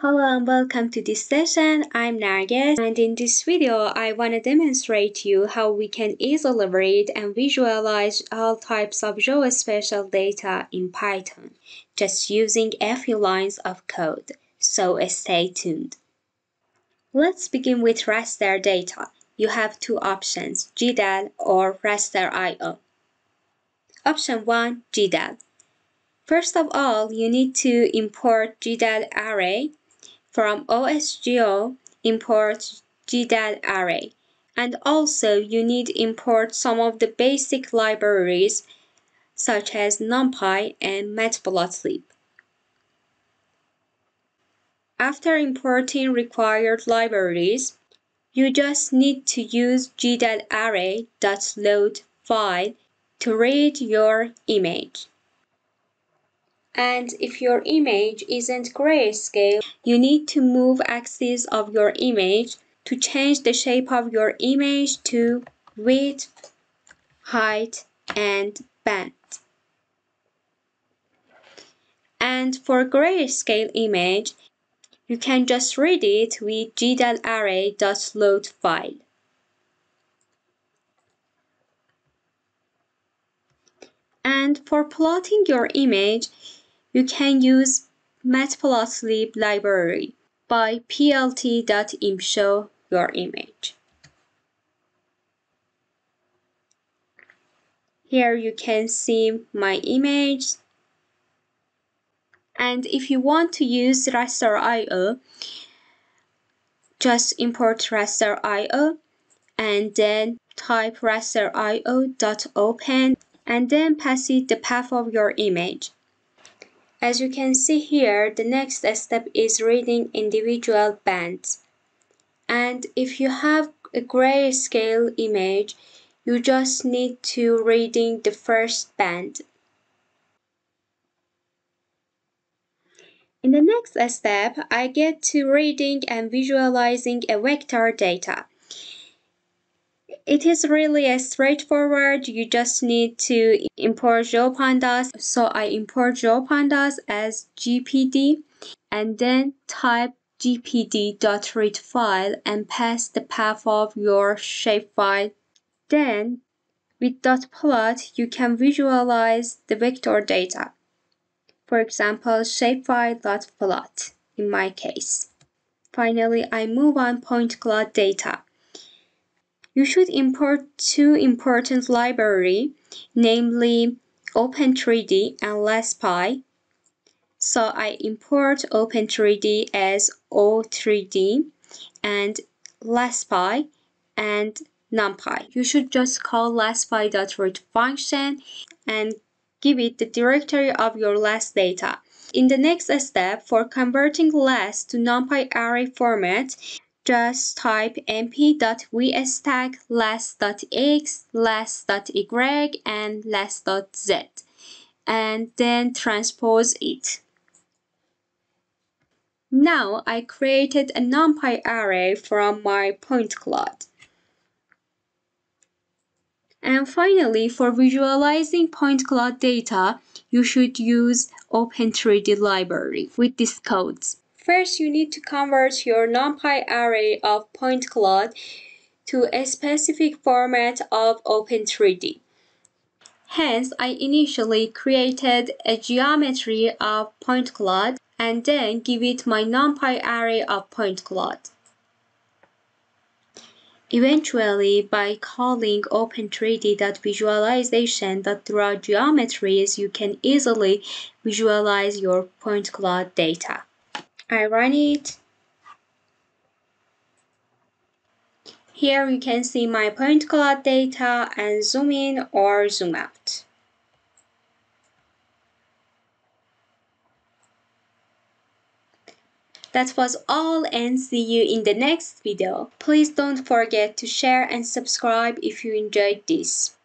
Hello and welcome to this session. I'm Narges and in this video I want to demonstrate to you how we can easily read and visualize all types of geospatial data in Python just using a few lines of code. So stay tuned. Let's begin with raster data. You have two options, GDAL or rasterio. Option 1, GDAL. First of all, you need to import GDAL array from OSGeo import GDAL array. And also you need import some of the basic libraries such as NumPy and Matplotlib. After importing required libraries, you just need to use gdalarray.load file to read your image. And if your image isn't grayscale, you need to move axis of your image to change the shape of your image to width, height, and band. And for grayscale image, you can just read it with gdalarray.load file. And for plotting your image, you can use matplotlib library by plt.imshow your image. Here you can see my image. And if you want to use rasterio, just import rasterio and then type rasterio.open and then pass it the path of your image. As you can see here, the next step is reading individual bands. And if you have a grayscale image, you just need to reading the first band. In the next step, I get to reading and visualizing a vector data. It is really a straightforward. You just need to import GeoPandas. So I import GeoPandas as GPD and then type gpd.read file and pass the path of your shapefile. Then with dot .plot you can visualize the vector data. For example, shapefile.plot in my case. Finally, I move on point cloud data you should import two important library, namely Open3D and laspy. So I import Open3D as O3D and laspy and NumPy. You should just call laspy.read function and give it the directory of your LAS data. In the next step, for converting LAS to NumPy array format, just type np.vstack last.x, last.y, and last.z, and then transpose it. Now I created a NumPy array from my point cloud. And finally, for visualizing point cloud data, you should use Open3D library with these codes. First, you need to convert your NumPy array of point cloud to a specific format of Open3D. Hence, I initially created a geometry of point cloud and then give it my NumPy array of point cloud. Eventually, by calling open3d.visualization.draw geometries, you can easily visualize your point cloud data. I run it. Here you can see my point cloud data and zoom in or zoom out. That was all and see you in the next video. Please don't forget to share and subscribe if you enjoyed this.